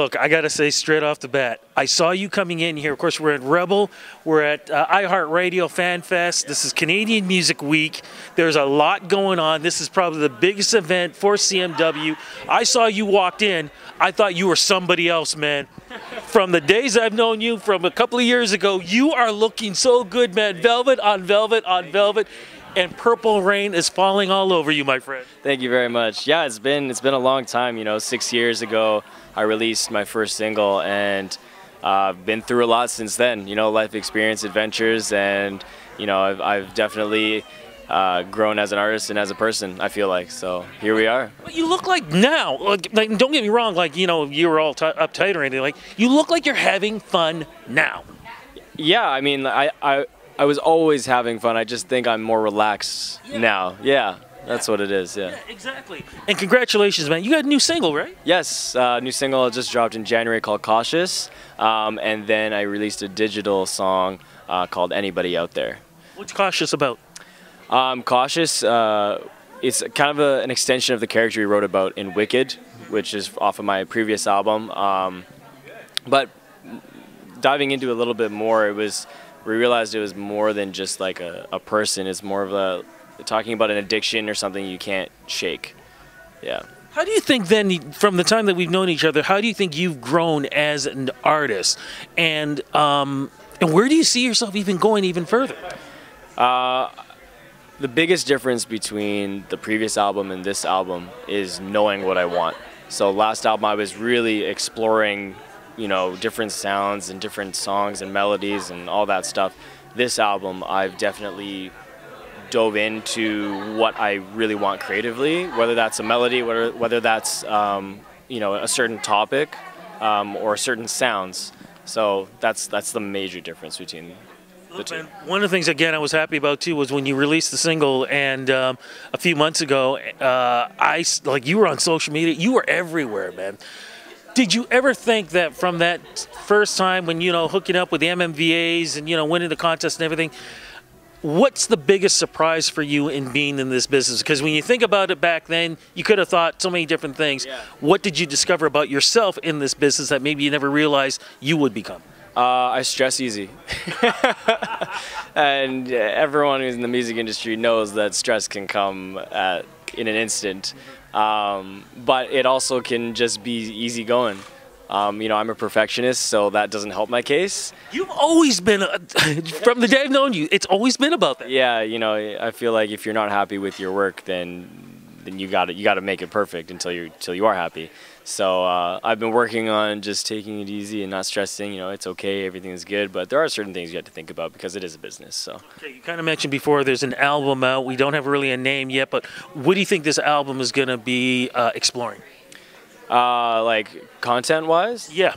look, I got to say straight off the bat, I saw you coming in here. Of course, we're at Rebel, we're at uh, iHeartRadio Fan Fest. This is Canadian Music Week. There's a lot going on. This is probably the biggest event for CMW. I saw you walked in. I thought you were somebody else, man. From the days I've known you, from a couple of years ago, you are looking so good, man. Velvet on velvet on velvet and purple rain is falling all over you, my friend. Thank you very much. Yeah, it's been it's been a long time. You know, six years ago, I released my first single, and I've uh, been through a lot since then. You know, life experience, adventures, and you know, I've, I've definitely uh, grown as an artist and as a person. I feel like so. Here we are. But you look like now. Like, like don't get me wrong. Like you know, you were all t- uptight or anything. Like you look like you're having fun now. Yeah, I mean, I, I I was always having fun. I just think I'm more relaxed yeah. now. Yeah. That's what it is, yeah. yeah. Exactly. And congratulations, man. You got a new single, right? Yes, uh, new single just dropped in January called Cautious. Um, and then I released a digital song uh, called Anybody Out There. What's Cautious about? Um, Cautious, uh, it's kind of a, an extension of the character we wrote about in Wicked, which is off of my previous album. Um, but diving into a little bit more, it was we realized it was more than just like a, a person. It's more of a talking about an addiction or something you can't shake. Yeah. How do you think then, from the time that we've known each other, how do you think you've grown as an artist, and um, and where do you see yourself even going even further? Uh, the biggest difference between the previous album and this album is knowing what I want. So last album I was really exploring you know, different sounds and different songs and melodies and all that stuff. This album, I've definitely dove into what I really want creatively, whether that's a melody, whether, whether that's, um, you know, a certain topic um, or certain sounds. So that's, that's the major difference between the two. One of the things, again, I was happy about too was when you released the single, and um, a few months ago, uh, I like you were on social media, you were everywhere, man. Did you ever think that from that first time when you know hooking up with the MMVAs and you know winning the contest and everything, what's the biggest surprise for you in being in this business? Because when you think about it back then, you could have thought so many different things. Yeah. What did you discover about yourself in this business that maybe you never realized you would become? Uh, I stress easy. and everyone who's in the music industry knows that stress can come at, in an instant. Um, but it also can just be easy going. Um, you know, I'm a perfectionist, so that doesn't help my case. You've always been, a, from the day I've known you, it's always been about that. Yeah, you know, I feel like if you're not happy with your work, then then you got to you got to make it perfect until you until you are happy. So uh, I've been working on just taking it easy and not stressing. You know, it's okay, everything is good, but there are certain things you have to think about because it is a business. So okay, you kind of mentioned before there's an album out. We don't have really a name yet, but what do you think this album is going to be uh, exploring? Uh, like content wise? Yeah.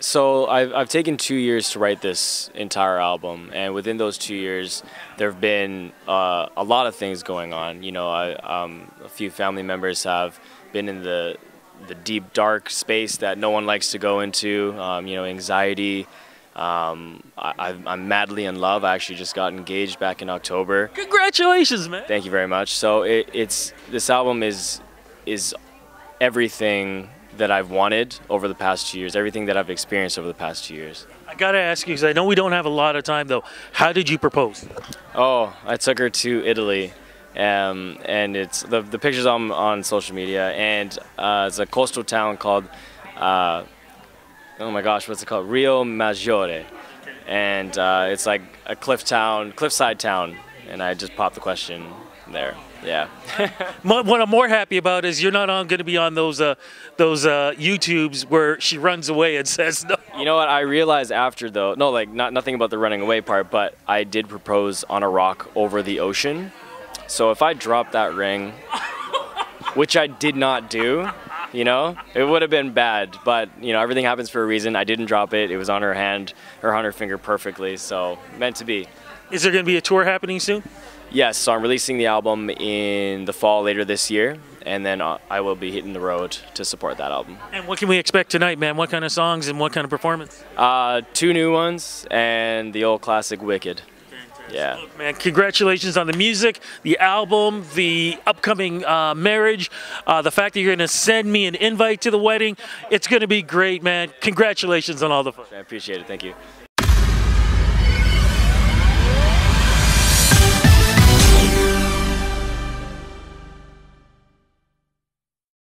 So I've, I've taken two years to write this entire album, and within those two years, there have been uh, a lot of things going on. You know, I, um, a few family members have been in the the deep dark space that no one likes to go into. Um, you know, anxiety. Um, I, am madly in love. I actually just got engaged back in October. Congratulations, man! Thank you very much. So it, it's this album is is everything that I've wanted over the past two years, everything that I've experienced over the past two years. I gotta ask you because I know we don't have a lot of time though. How did you propose? Oh, I took her to Italy um, and it's the the pictures on on social media, and uh, it's a coastal town called uh, oh my gosh, what's it called? Rio Maggiore, and uh, it's like a cliff town, cliffside town, and I just popped the question there. Yeah. what I'm more happy about is you're not on going to be on those uh, those uh, YouTubes where she runs away and says no. You know what? I realized after though, no, like not nothing about the running away part, but I did propose on a rock over the ocean. So if I dropped that ring, which I did not do, you know, it would have been bad. But you know, everything happens for a reason. I didn't drop it. It was on her hand, her on her finger perfectly. So meant to be. Is there going to be a tour happening soon? Yes. So I'm releasing the album in the fall later this year, and then uh, I will be hitting the road to support that album. And what can we expect tonight, man? What kind of songs and what kind of performance? Uh, two new ones and the old classic "Wicked." Yeah. Look, man, congratulations on the music, the album, the upcoming uh, marriage, uh, the fact that you're going to send me an invite to the wedding. It's going to be great, man. Congratulations on all the fun. I appreciate it. Thank you.